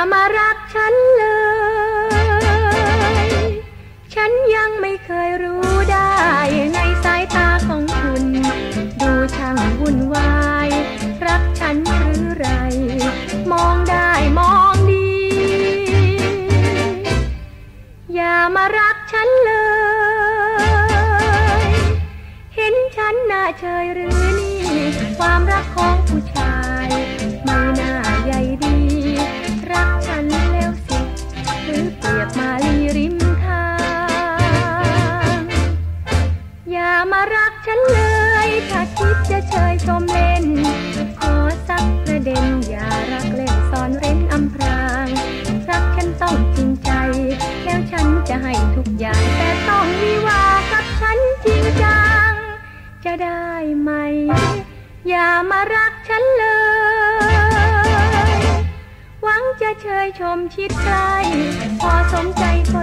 อย่ามารักฉันเลย ฉันยังไม่เคยรู้ได้ในสายตาของคุณ ดูช่างวุ่นวาย รักฉันหรือไร มองได้มองดี อย่ามารักฉันเลย เห็นฉันหน้าเฉยหรือ มารักฉันเลย หวังจะเชยชมชิดใกล้พอสมใจก็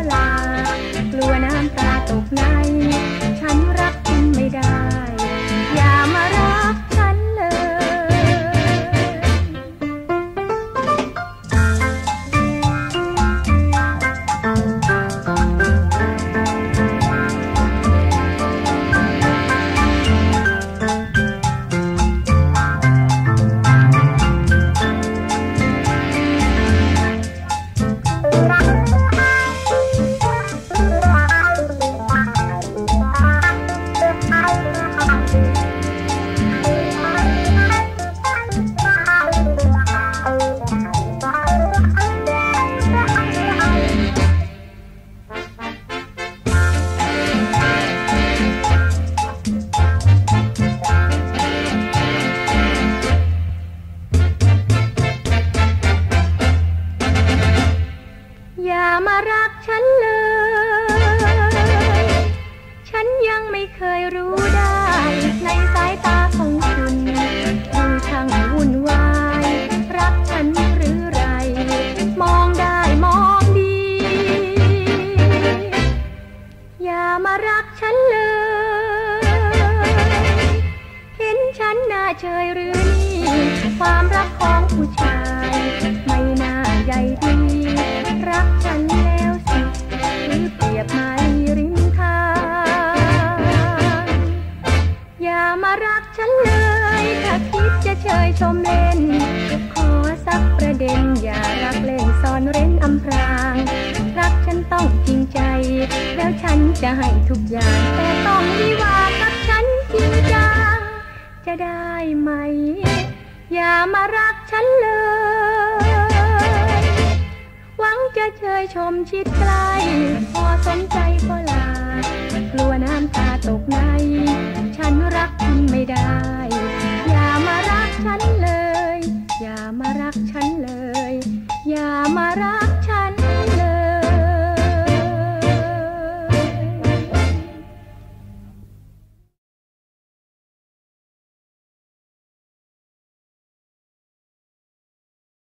รักฉันเลย เห็นฉันหน้าเฉยหรือนี่ความรักของผู้ชาย ไม่น่าใยดี รักฉันแล้วสิหรือเปรียบไมาลีริมทางอย่ามารักฉันเลย ถ้าคิดจะเชยชมเล่น ขอสักประเด็นอย่ารักเล่นซ่อนเร้นอำพราง จะให้ทุกอย่าง แต่ต้องวิว่ากับฉันจริงจัง จะได้ไหม อย่ามารักฉันเลย หวังจะเชยชมชิดใกล้พอสนใจก็ลา กลัวน้ำตาตกใน ฉันรักคุณไม่ได้ อย่ามารักฉันเลย อย่ามารักฉันเลย อย่ามารัก